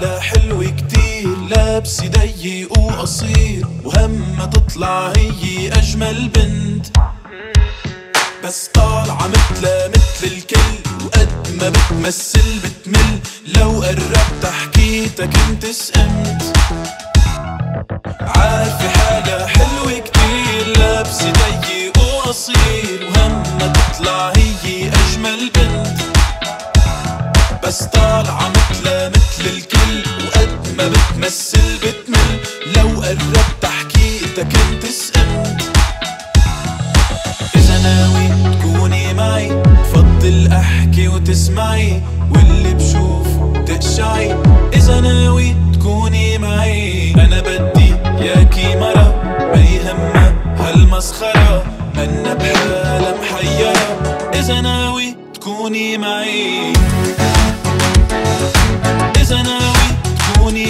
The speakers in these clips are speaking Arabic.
حالها حلوة كتير لابسة ضيق وقصير وهما تطلع هي أجمل بنت. بس طالعة متلة متل الكل وقد ما بتمثل بتمل. لو قربت حكيتك انت سقمت. عارفة حالها حلوة كتير لابسة ضيق وقصير وهما تطلع هي أجمل بنت. بس طالعة انت سقمت إذا ناوي تكوني معي بفضل أحكي وتسمعي واللي بشوفه تقشعي. إذا ناوي تكوني معي أنا بدي ياكي مرة. ما يهمها هالمسخرة منا بحالة محيرة إذا ناوي تكوني معي. إذا ناوي تكوني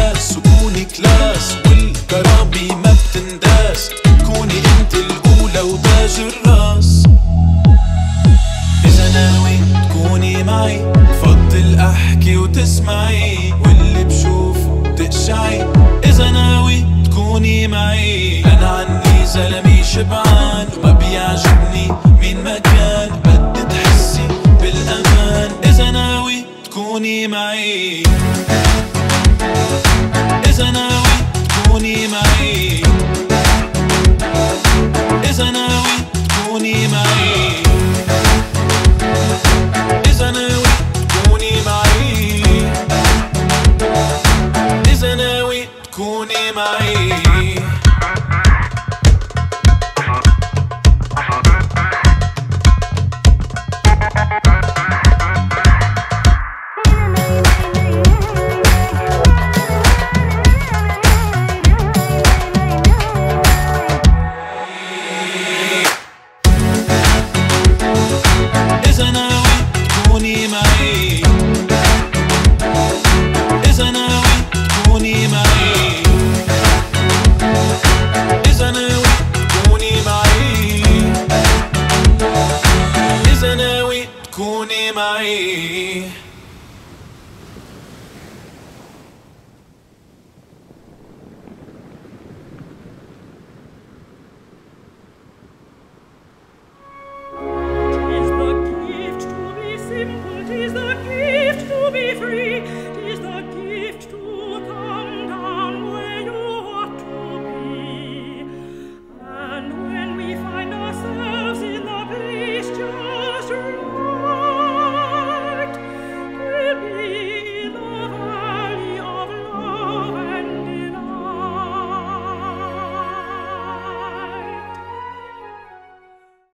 الناس وكوني كلاس والكرامي ما بتنداس. كوني انت الأولى وتاج الراس. إذا ناوي تكوني معي بفضل أحكي وتسمعي واللي بشوفه تقشعي إذا ناوي تكوني معي أنا عني زلمي شبعان وما بيعجبني مين ما كان بدي تحسي بالأمان. إذا ناوي تكوني معي Isn't